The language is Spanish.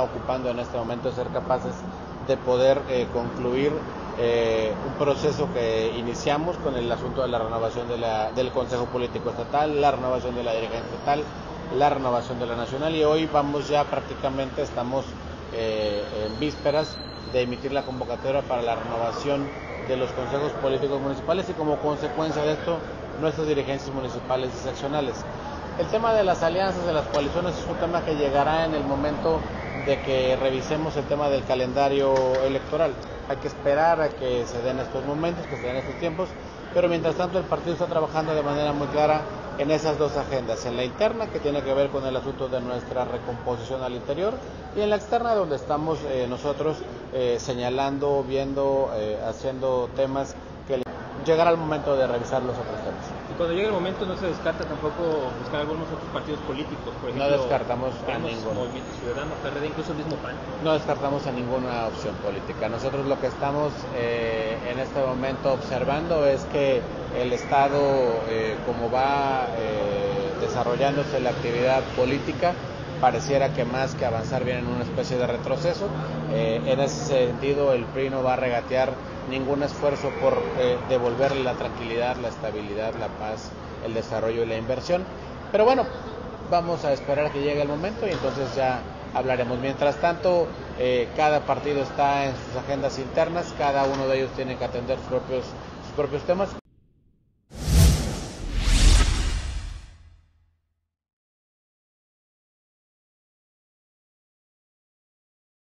ocupando en este momento ser capaces de poder eh, concluir eh, un proceso que iniciamos con el asunto de la renovación del Consejo Político Estatal, la renovación de la dirigencia estatal, la renovación de la nacional y hoy vamos ya prácticamente, estamos eh, en vísperas de emitir la convocatoria para la renovación de los consejos políticos municipales y como consecuencia de esto nuestras dirigencias municipales y seccionales. El tema de las alianzas, de las coaliciones, es un tema que llegará en el momento de que revisemos el tema del calendario electoral. Hay que esperar a que se den estos momentos, que se den estos tiempos, pero mientras tanto el partido está trabajando de manera muy clara en esas dos agendas, en la interna que tiene que ver con el asunto de nuestra recomposición al interior y en la externa donde estamos eh, nosotros eh, señalando, viendo, eh, haciendo temas que llegará el momento de revisar los otros temas. Y cuando llegue el momento no se descarta tampoco buscar algunos otros partidos políticos, por ejemplo. No descartamos a ninguno. Movimiento Ciudadano, PRD, incluso el mismo PAN. No descartamos a ninguna opción política. Nosotros lo que estamos eh, en este momento observando es que el Estado, eh, como va eh, desarrollándose la actividad política, pareciera que más que avanzar viene en una especie de retroceso. Eh, en ese sentido, el PRI no va a regatear ningún esfuerzo por eh, devolverle la tranquilidad, la estabilidad, la paz, el desarrollo y la inversión. Pero bueno, vamos a esperar a que llegue el momento y entonces ya hablaremos. Mientras tanto, eh, cada partido está en sus agendas internas, cada uno de ellos tiene que atender sus propios, sus propios temas.